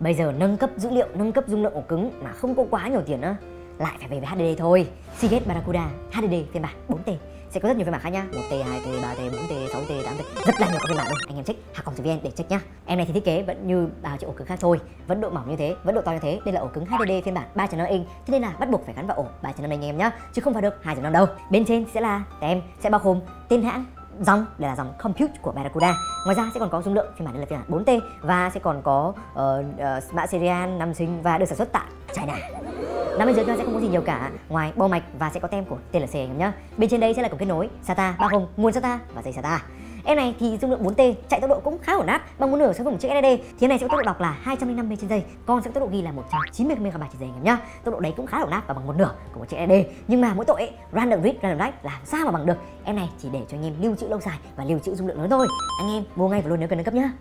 bây giờ nâng cấp dữ liệu nâng cấp dung lượng ổ cứng mà không có quá nhiều tiền nữa lại phải về với HDD thôi. Seagate Barracuda HDD phiên bản 4T sẽ có rất nhiều phiên bản khác nhá. 1T, 2T, 3T, 4T, 6T, 8T rất là nhiều các phiên bản luôn. Anh em check. Học vn để check nhá. Em này thì thiết kế vẫn như bao chiếc ổ cứng khác thôi. Vẫn độ mỏng như thế vẫn độ to như thế. Đây là ổ cứng HDD phiên bản 3.5 inch. Thế nên là bắt buộc phải gắn vào ổ 3.5 inch anh em nhá. Chứ không phải được 2.5 đâu. Bên trên sẽ là tem sẽ bao gồm tên hãng dòng đây là dòng compute của Barracuda ngoài ra sẽ còn có dung lượng phiên bản đây là phiên bản 4T và sẽ còn có uh, uh, mã serial năm sinh và được sản xuất tại China. Nằm bên dưới chúng ta sẽ không có gì nhiều cả ngoài bo mạch và sẽ có tem của TLC anh em bên trên đây sẽ là cổng kết nối SATA bao gồm nguồn SATA và dây SATA. Em này thì dung lượng 4T, chạy tốc độ cũng khá ổn áp bằng một nửa so với một chiếc SSD. Thì em này sẽ có tốc độ đọc là 205 MB trên giây, còn sẽ có tốc độ ghi là 190 MB trên giây anh em nhá. Tốc độ đấy cũng khá ổn áp và bằng một nửa của một chiếc SSD. Nhưng mà mỗi tội ấy, random read, random write làm sao mà bằng được. Em này chỉ để cho anh em lưu trữ lâu dài và lưu trữ dung lượng lớn thôi. Anh em mua ngay và luôn nếu cần nâng cấp nhá.